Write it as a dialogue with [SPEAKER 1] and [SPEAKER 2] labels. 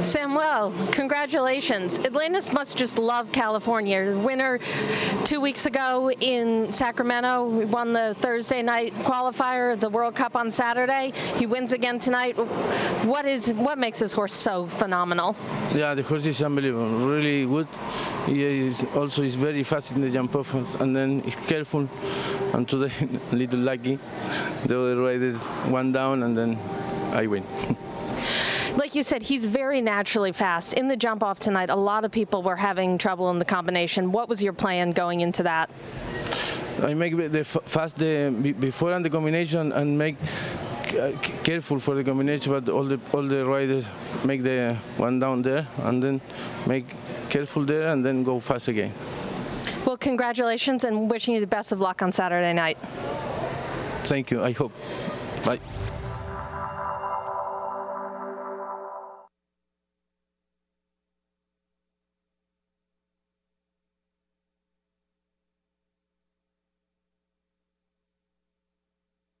[SPEAKER 1] Samuel, congratulations. Atlantis must just love California. Winner two weeks ago in Sacramento he won the Thursday night qualifier of the World Cup on Saturday. He wins again tonight. What is what makes this horse so phenomenal?
[SPEAKER 2] Yeah, the horse is unbelievable, really good. He is also is very fast in the jump off, and then he's careful. And today, a little lucky. The other riders one down, and then I win.
[SPEAKER 1] You said, he's very naturally fast. In the jump off tonight, a lot of people were having trouble in the combination. What was your plan going into that?
[SPEAKER 2] I make the fast the be- before and the combination, and make uh, careful for the combination. But all the all the riders make the one down there, and then make careful there, and then go fast again.
[SPEAKER 1] Well, congratulations and wishing you the best of luck on Saturday night.
[SPEAKER 2] Thank you. I hope. Bye.